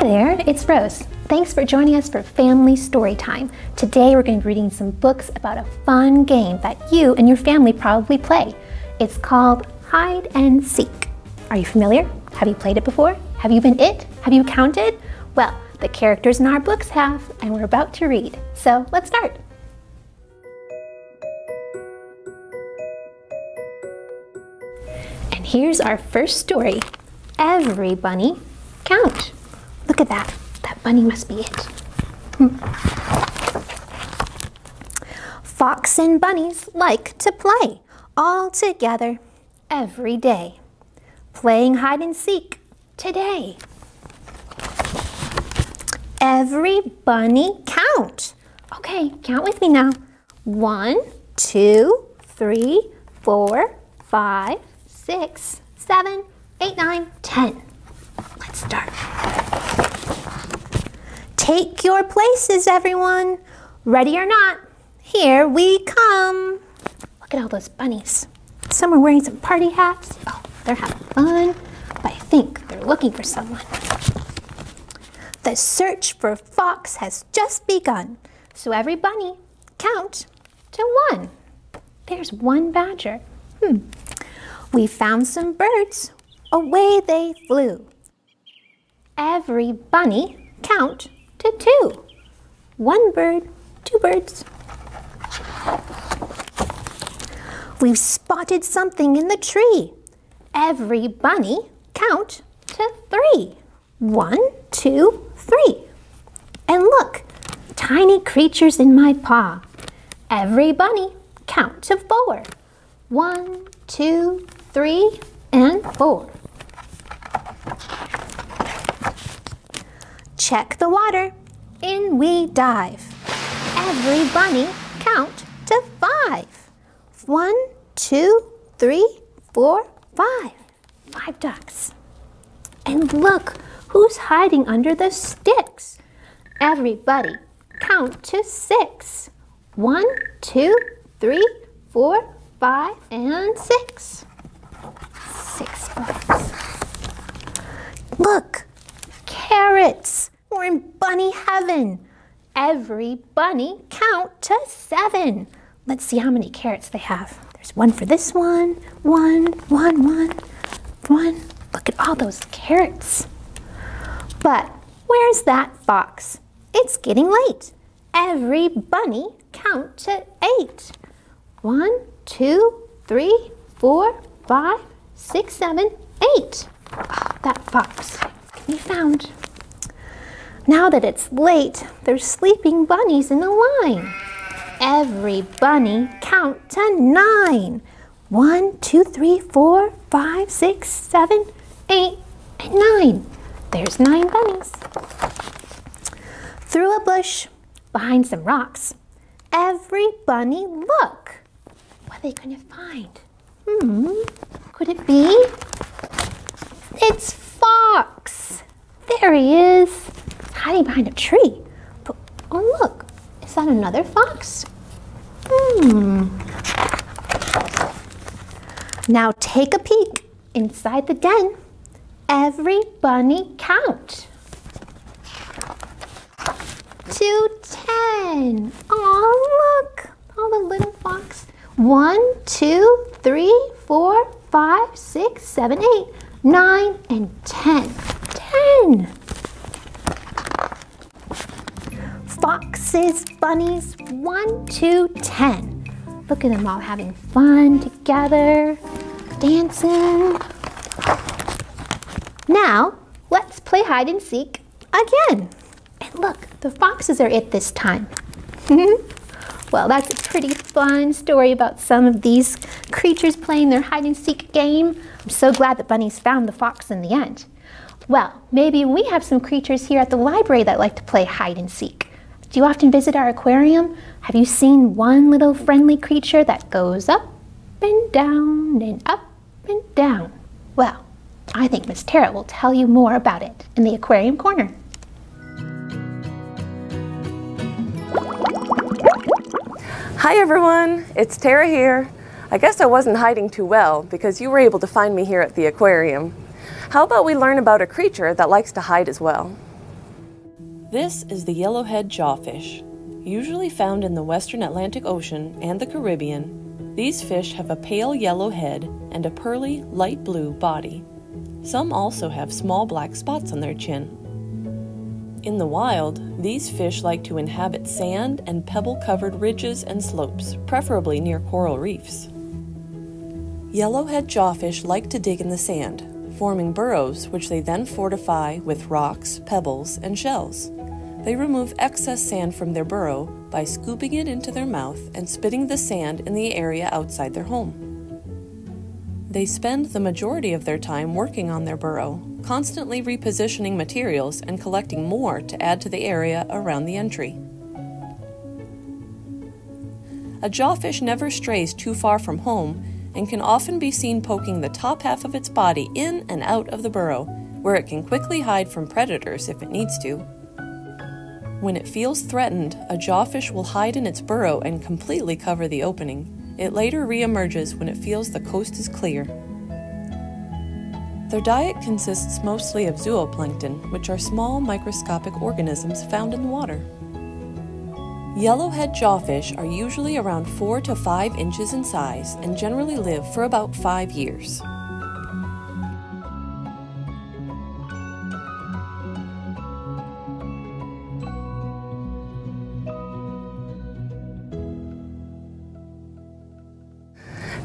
Hi there, it's Rose. Thanks for joining us for Family Story Time. Today we're going to be reading some books about a fun game that you and your family probably play. It's called Hide and Seek. Are you familiar? Have you played it before? Have you been it? Have you counted? Well, the characters in our books have, and we're about to read. So let's start. And here's our first story. Every bunny count. Look at that. That bunny must be it. Hmm. Fox and bunnies like to play all together every day. Playing hide and seek today. Every bunny count. Okay, count with me now. One, two, three, four, five, six, seven, eight, nine, ten. Let's start. Take your places, everyone. Ready or not, here we come. Look at all those bunnies. Some are wearing some party hats. Oh, they're having fun. But I think they're looking for someone. The search for Fox has just begun. So every bunny, count to one. There's one badger. Hmm. We found some birds. Away they flew. Every bunny, count to two. One bird, two birds. We've spotted something in the tree. Every bunny, count to three. One, two, three. And look, tiny creatures in my paw. Every bunny, count to four. One, two, three, and four. Check the water. In we dive. Every bunny, count to five. One, two, three, four, five. Five ducks. And look, who's hiding under the sticks? Everybody, count to six. One, two, three, four, five, and six. Six bugs. Look, carrots. We're in bunny heaven. Every bunny count to seven. Let's see how many carrots they have. There's one for this one, one, one, one, one. Look at all those carrots. But where's that fox? It's getting late. Every bunny count to eight. One, two, three, four, five, six, seven, eight. Oh, that fox can be found. Now that it's late, there's sleeping bunnies in a line. Every bunny count to nine. One, two, three, four, five, six, seven, eight, and nine. There's nine bunnies. Through a bush, behind some rocks, every bunny look. What are they going to find? Hmm, could it be? It's Fox. There he is, hiding behind a tree. But, oh look, is that another fox? Hmm. Now take a peek inside the den. Every bunny count. To ten. Oh, look, all the little fox. One, two, three, four, five, six, seven, eight, nine, and ten. Ten. Foxes, bunnies, one, two, ten. Look at them all having fun together, dancing. Now, let's play hide and seek again. And look, the foxes are it this time. well, that's a pretty fun story about some of these creatures playing their hide and seek game. I'm so glad that bunnies found the fox in the end. Well, maybe we have some creatures here at the library that like to play hide and seek. Do you often visit our aquarium? Have you seen one little friendly creature that goes up and down and up and down? Well, I think Miss Tara will tell you more about it in the aquarium corner. Hi everyone, it's Tara here. I guess I wasn't hiding too well because you were able to find me here at the aquarium. How about we learn about a creature that likes to hide as well? This is the yellowhead jawfish. Usually found in the western Atlantic Ocean and the Caribbean, these fish have a pale yellow head and a pearly, light blue body. Some also have small black spots on their chin. In the wild, these fish like to inhabit sand and pebble covered ridges and slopes, preferably near coral reefs. Yellowhead jawfish like to dig in the sand, forming burrows which they then fortify with rocks, pebbles, and shells. They remove excess sand from their burrow by scooping it into their mouth and spitting the sand in the area outside their home. They spend the majority of their time working on their burrow, constantly repositioning materials and collecting more to add to the area around the entry. A jawfish never strays too far from home and can often be seen poking the top half of its body in and out of the burrow, where it can quickly hide from predators if it needs to. When it feels threatened, a jawfish will hide in its burrow and completely cover the opening. It later reemerges when it feels the coast is clear. Their diet consists mostly of zooplankton, which are small microscopic organisms found in the water. Yellowhead jawfish are usually around 4 to 5 inches in size and generally live for about 5 years.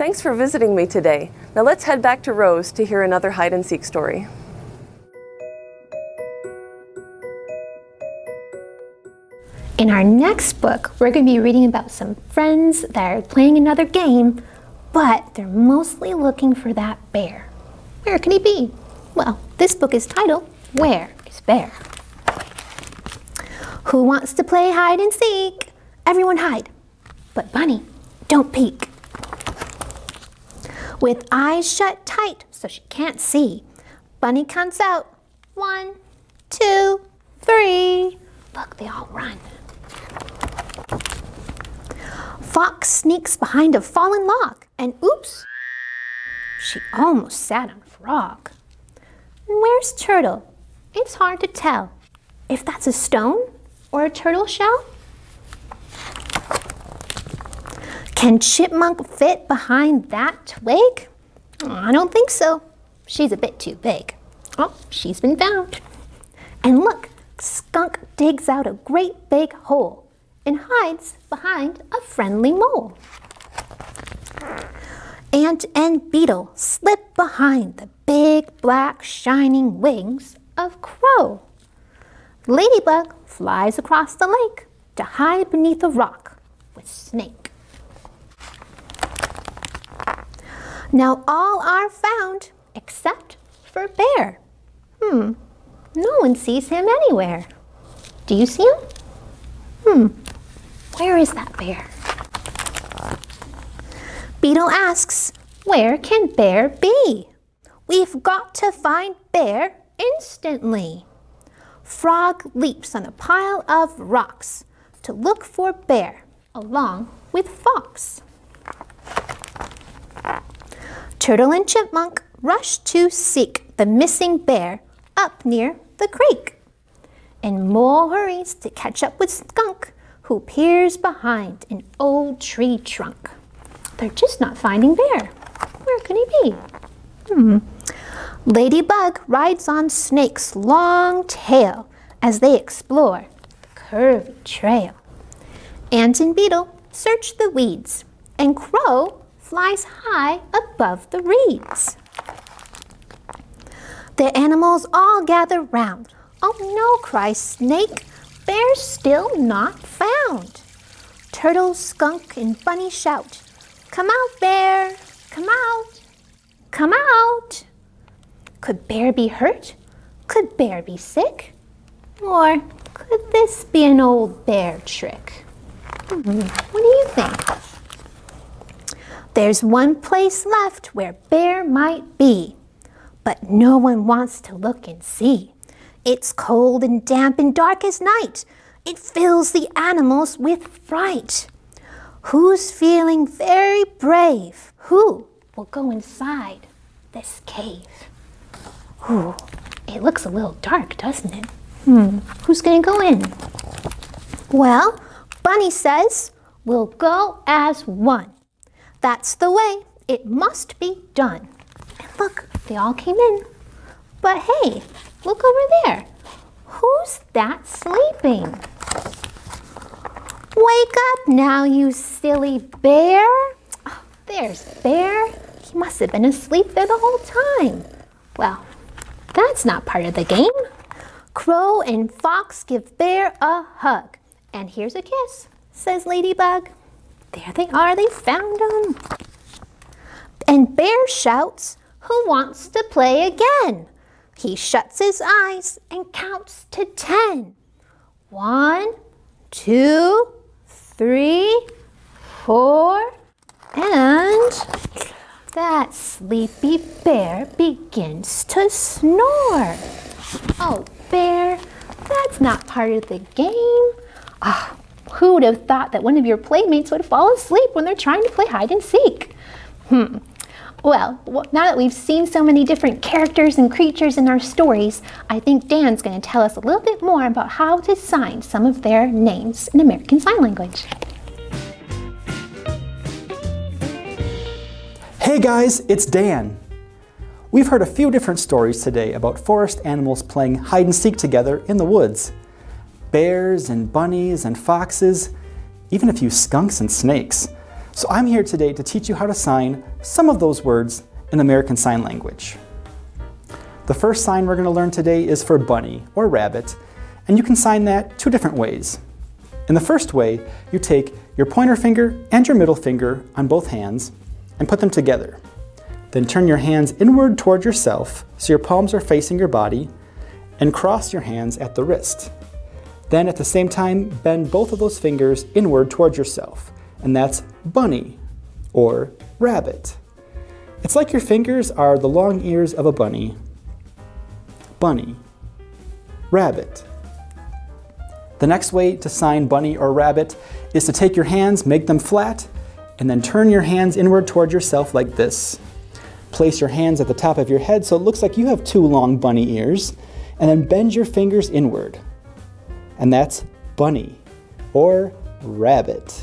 Thanks for visiting me today. Now let's head back to Rose to hear another hide and seek story. In our next book, we're going to be reading about some friends that are playing another game, but they're mostly looking for that bear. Where can he be? Well, this book is titled, Where is Bear? Who wants to play hide and seek? Everyone hide. But Bunny, don't peek. With eyes shut tight so she can't see, Bunny counts out one, two, three. Look, they all run. Fox sneaks behind a fallen log, and oops, she almost sat on Frog. Where's Turtle? It's hard to tell if that's a stone or a turtle shell. Can Chipmunk fit behind that twig? I don't think so. She's a bit too big. Oh, she's been found. And look, Skunk digs out a great big hole and hides behind a friendly mole. Ant and beetle slip behind the big black shining wings of crow. Ladybug flies across the lake to hide beneath a rock with snake. Now all are found except for bear. Hmm, no one sees him anywhere. Do you see him? Hmm, where is that bear? Beetle asks, Where can Bear be? We've got to find Bear instantly. Frog leaps on a pile of rocks to look for Bear along with Fox. Turtle and Chipmunk rush to seek the missing bear up near the creek. And Mole hurries to catch up with Skunk who peers behind an old tree trunk. They're just not finding Bear. Where could he be? Hmm. Ladybug rides on Snake's long tail as they explore the curvy trail. Ant and Beetle search the weeds, and Crow flies high above the reeds. The animals all gather round. Oh no, cries Snake, Bear's still not found. Turtle, skunk, and bunny shout, Come out, bear! Come out! Come out! Could bear be hurt? Could bear be sick? Or could this be an old bear trick? Hmm, what do you think? There's one place left where bear might be, but no one wants to look and see. It's cold and damp and dark as night. It fills the animals with fright. Who's feeling very brave? Who will go inside this cave? Ooh, it looks a little dark, doesn't it? Hmm, who's gonna go in? Well, Bunny says, we'll go as one. That's the way it must be done. And look, they all came in. But hey, look over there. Who's that sleeping? Wake up now, you silly bear. Oh, there's Bear. He must have been asleep there the whole time. Well, that's not part of the game. Crow and Fox give Bear a hug. And here's a kiss, says Ladybug. There they are, they found them. And Bear shouts, Who wants to play again? He shuts his eyes and counts to ten. One, two, three, four, and that sleepy bear begins to snore. Oh, Bear, that's not part of the game. Ah, who would have thought that one of your playmates would fall asleep when they're trying to play hide and seek? Hmm. Well, now that we've seen so many different characters and creatures in our stories, I think Dan's going to tell us a little bit more about how to sign some of their names in American Sign Language. Hey guys, it's Dan. We've heard a few different stories today about forest animals playing hide and seek together in the woods. Bears and bunnies and foxes, even a few skunks and snakes. So I'm here today to teach you how to sign some of those words in American Sign Language. The first sign we're going to learn today is for bunny or rabbit, and you can sign that two different ways. In the first way, you take your pointer finger and your middle finger on both hands and put them together. Then turn your hands inward toward yourself so your palms are facing your body and cross your hands at the wrist. Then at the same time, bend both of those fingers inward towards yourself, and that's bunny or rabbit. It's like your fingers are the long ears of a bunny. Bunny, rabbit. The next way to sign bunny or rabbit is to take your hands, make them flat, and then turn your hands inward toward yourself like this. Place your hands at the top of your head so it looks like you have two long bunny ears, and then bend your fingers inward. And that's bunny or rabbit.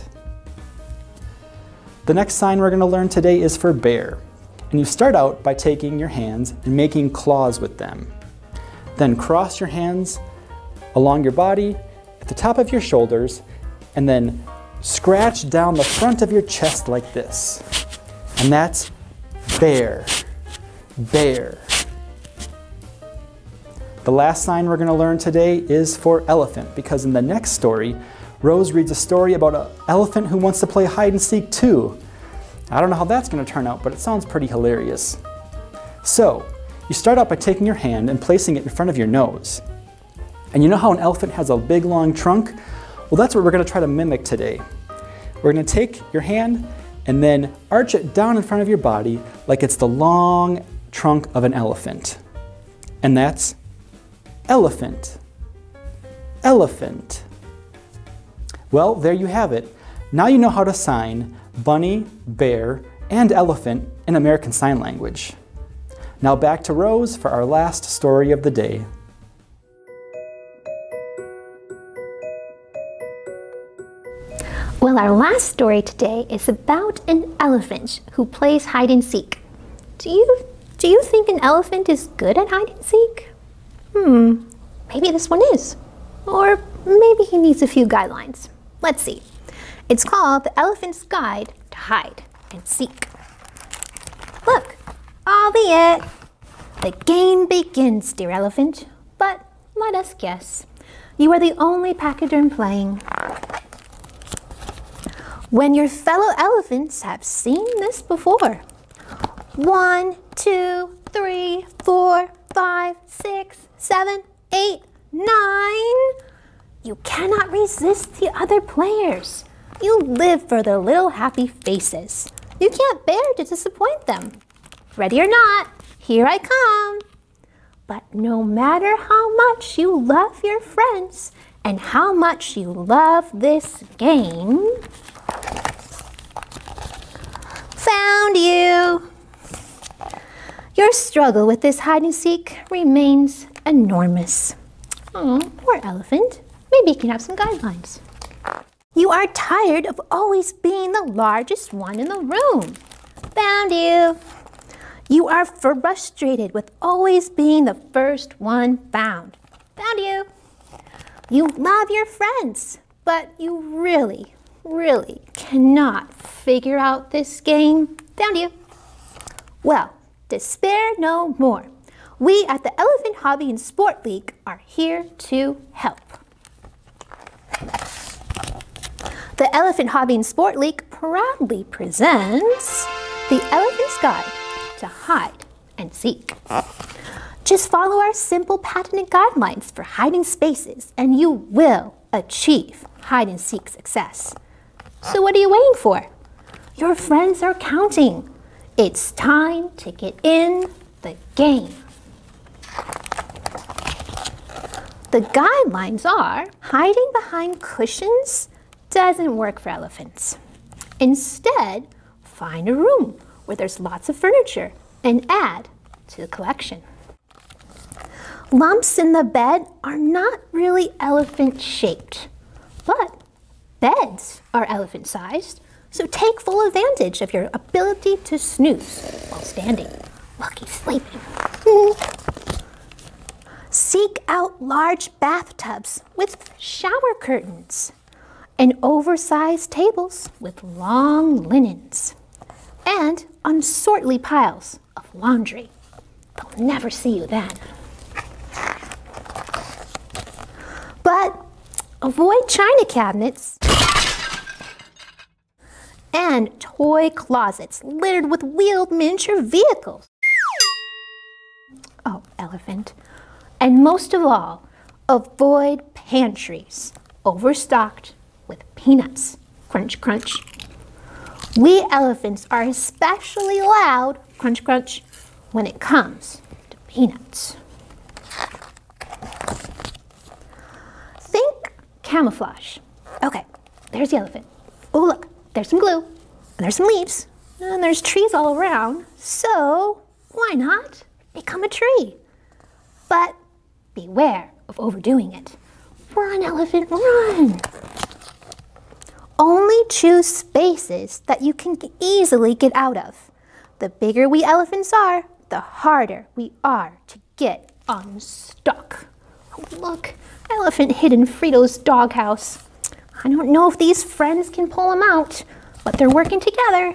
The next sign we're going to learn today is for bear. And you start out by taking your hands and making claws with them. Then cross your hands along your body, at the top of your shoulders, and then scratch down the front of your chest like this. And that's bear, bear. The last sign we're going to learn today is for elephant because in the next story, Rose reads a story about an elephant who wants to play hide and seek too. I don't know how that's going to turn out, but it sounds pretty hilarious. So, you start out by taking your hand and placing it in front of your nose. And you know how an elephant has a big long trunk? Well, that's what we're going to try to mimic today. We're going to take your hand and then arch it down in front of your body like it's the long trunk of an elephant. And that's elephant. Elephant. Well, there you have it. Now you know how to sign bunny, bear, and elephant in American Sign Language. Now back to Rose for our last story of the day. Well, our last story today is about an elephant who plays hide and seek. Do you do you think an elephant is good at hide and seek? Hmm, maybe this one is. Or maybe he needs a few guidelines. Let's see. It's called The Elephant's Guide to Hide and Seek. Look, all the it. The game begins, dear elephant. But let us guess. You are the only pachyderm playing. When your fellow elephants have seen this before. One, two, three, four, five, six, seven, eight, nine. You cannot resist the other players. You live for their little happy faces. You can't bear to disappoint them. Ready or not, here I come. But no matter how much you love your friends and how much you love this game, Found you! Your struggle with this hide and seek remains enormous. Oh, poor elephant. Maybe you can have some guidelines. You are tired of always being the largest one in the room. Found you. You are frustrated with always being the first one found. Found you. You love your friends, but you really, really cannot figure out this game. Found you. Well, despair no more. We at the Elephant Hobby and Sport League are here to help. The Elephant Hobby and Sport League proudly presents the Elephant's Guide to Hide and Seek. Just follow our simple patented guidelines for hiding spaces and you will achieve hide and seek success. So what are you waiting for? Your friends are counting. It's time to get in the game. The guidelines are hiding behind cushions doesn't work for elephants. Instead, find a room where there's lots of furniture and add to the collection. Lumps in the bed are not really elephant shaped, but beds are elephant sized, so take full advantage of your ability to snooze while standing. He's sleeping. Seek out large bathtubs with shower curtains and oversized tables with long linens and unsortly piles of laundry. They'll never see you then. But avoid china cabinets and toy closets littered with wheeled miniature vehicles. Oh, elephant. And most of all, avoid pantries overstocked with peanuts. Crunch, crunch. We elephants are especially loud, crunch, crunch, when it comes to peanuts. Think camouflage. Okay, there's the elephant. Oh, look, there's some glue, and there's some leaves, and there's trees all around. So, why not become a tree? But beware of overdoing it. Run, elephant, run! Only choose spaces that you can easily get out of. The bigger we elephants are, the harder we are to get unstuck. Look, elephant hid in Frito's doghouse. I don't know if these friends can pull him out, but they're working together.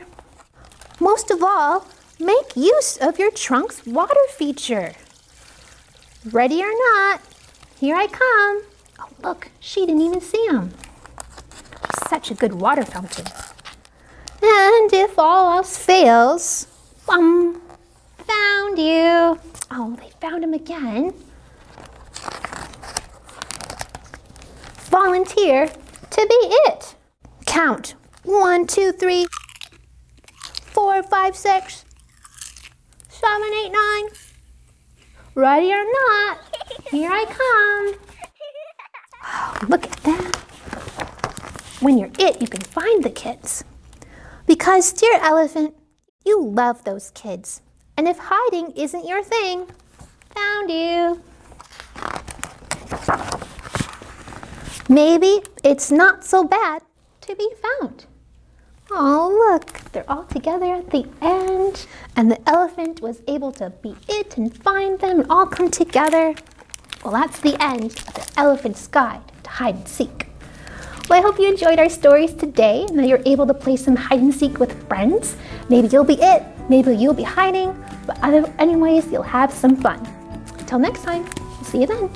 Most of all, make use of your trunk's water feature. Ready or not, here I come. Oh, look, she didn't even see him such a good water fountain. And if all else fails, bum, found you. Oh, they found him again. Volunteer to be it. Count. One, two, three, four, five, six, seven, eight, nine. Ready or not, here I come. Oh, look at that when you're it, you can find the kids. Because, dear elephant, you love those kids. And if hiding isn't your thing, found you. Maybe it's not so bad to be found. Oh, look, they're all together at the end. And the elephant was able to be it and find them and all come together. Well, that's the end of the elephant's guide to hide and seek. Well, I hope you enjoyed our stories today and that you're able to play some hide and seek with friends. Maybe you'll be it, maybe you'll be hiding, but anyways, you'll have some fun. Until next time, see you then.